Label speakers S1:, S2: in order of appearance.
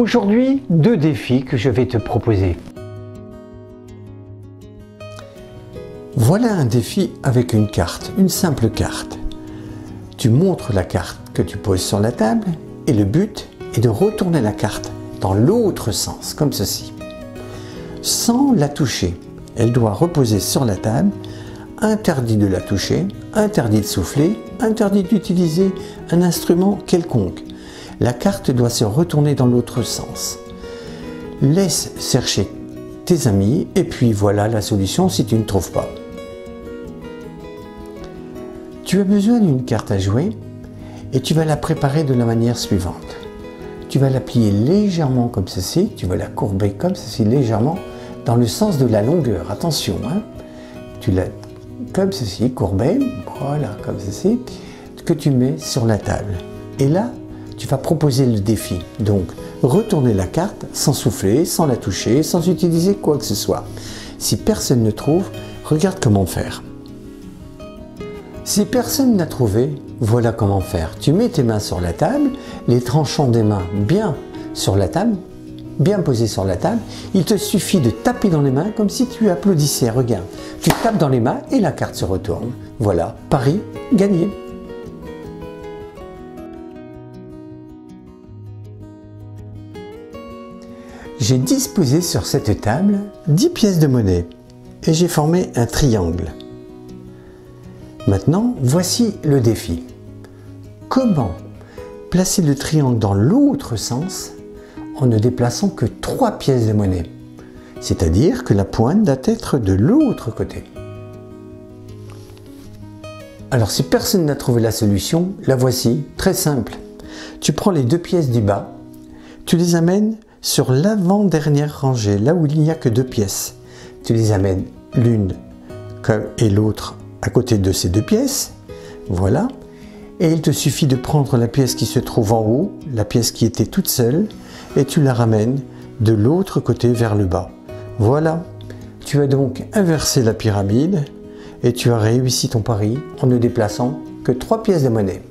S1: Aujourd'hui, deux défis que je vais te proposer.
S2: Voilà un défi avec une carte, une simple carte. Tu montres la carte que tu poses sur la table et le but est de retourner la carte dans l'autre sens, comme ceci. Sans la toucher, elle doit reposer sur la table, interdit de la toucher, interdit de souffler, interdit d'utiliser un instrument quelconque. La carte doit se retourner dans l'autre sens. Laisse chercher tes amis et puis voilà la solution si tu ne trouves pas. Tu as besoin d'une carte à jouer et tu vas la préparer de la manière suivante. Tu vas la plier légèrement comme ceci, tu vas la courber comme ceci légèrement dans le sens de la longueur. Attention, hein. tu la comme ceci, courbée, voilà, comme ceci, que tu mets sur la table. Et là, tu vas proposer le défi. Donc, retourner la carte sans souffler, sans la toucher, sans utiliser quoi que ce soit. Si personne ne trouve, regarde comment faire. Si personne n'a trouvé, voilà comment faire. Tu mets tes mains sur la table, les tranchants des mains bien sur la table, bien posés sur la table. Il te suffit de taper dans les mains comme si tu applaudissais. Regarde, tu tapes dans les mains et la carte se retourne. Voilà, Paris gagné. J'ai disposé sur cette table 10 pièces de monnaie et j'ai formé un triangle. Maintenant, voici le défi. Comment placer le triangle dans l'autre sens en ne déplaçant que 3 pièces de monnaie C'est-à-dire que la pointe doit être de l'autre côté? Alors si personne n'a trouvé la solution, la voici, très simple. Tu prends les deux pièces du bas, tu les amènes sur l'avant-dernière rangée, là où il n'y a que deux pièces. Tu les amènes l'une et l'autre à côté de ces deux pièces. Voilà. Et il te suffit de prendre la pièce qui se trouve en haut, la pièce qui était toute seule, et tu la ramènes de l'autre côté vers le bas. Voilà. Tu as donc inversé la pyramide et tu as réussi ton pari en ne déplaçant que trois pièces de monnaie.